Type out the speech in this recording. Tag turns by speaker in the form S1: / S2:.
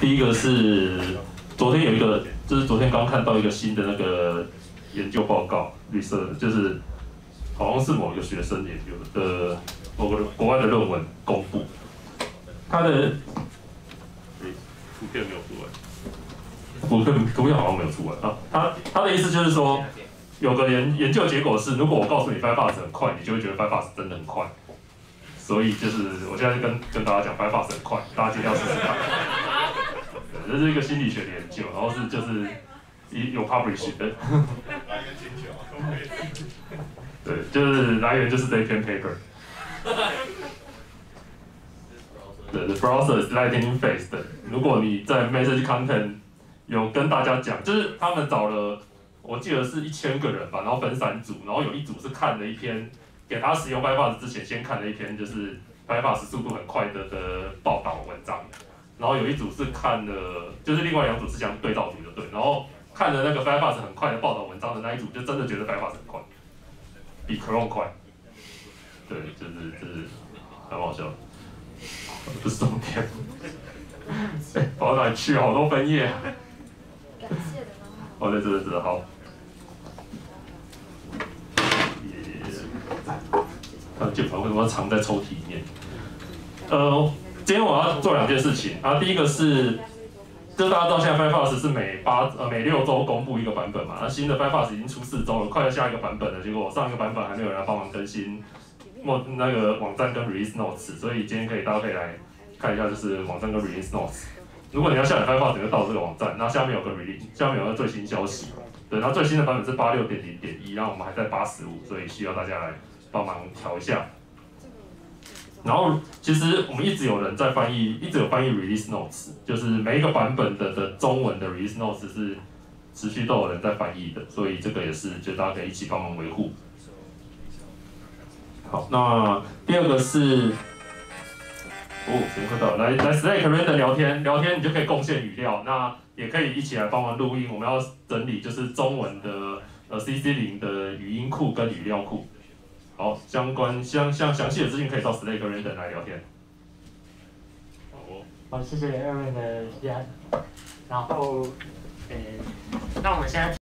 S1: 第一个是昨天有一个，就是昨天刚看到一个新的那个研究报告，绿色的，就是好像是某一个学生研究的某个国外的论文公布，他的诶图片没有出来，图片图片好像没有出来啊，他他的意思就是说。有个研研究结果是，如果我告诉你 Firefox 很快，你就会觉得 Firefox 真的很快。所以就是我现在就跟跟大家讲 Firefox 很快，大家今天要试试看。对，这是一个心理学的研究，然后是就是有 publish 的。对，就是来源就是这篇 paper。对，the browser is lightning fast。如果你在 message content 有跟大家讲，就是他们找了。我记得是一千个人吧，然后分三组，然后有一组是看了一篇，给他使用 Firefox 之前先看了一篇，就是 Firefox 速度很快的的报然后有一组是看了，就是另外两组是讲对照组的对，然后看了那个 Firefox 很快的报道文章的那一组，就真的觉得 Firefox 很快，比 Chrome 快，对，就是就是很好笑，不是重点，哎，跑到哪去？好多分页。哦，对，对对对，好。他键盘为什么要藏在抽屉里面？呃，今天我要做两件事情啊。第一个是，就大家知道现在 Firefox 是每八呃每六周公布一个版本嘛。那新的 Firefox 已经出四周了，快要下一个版本了。结果上一个版本还没有人来帮忙更新，莫那个网站跟 Release Notes，所以今天可以大家可以来看一下，就是网站跟 Release Notes。如果你要下载 Firefox，就到这个网站，那下面有个 Release，下面有个最新消息。对，然后最新的版本是八六点零点一，然后我们还在八十五，所以需要大家来。帮忙调一下，然后其实我们一直有人在翻译，一直有翻译 release notes，就是每一个版本的的中文的 release notes 是持续都有人在翻译的，所以这个也是就大家可以一起帮忙维护。好，那第二个是，哦，时间快到了，来来 Slack r e n d 聊天聊天，你就可以贡献语料，那也可以一起来帮忙录音。我们要整理就是中文的呃 CC 零的语音库跟语料库。好，相关相相详细的资讯可以到 Slack Render 来聊天。
S2: 好，好，谢谢二位的时间。然后，呃，那我们现在。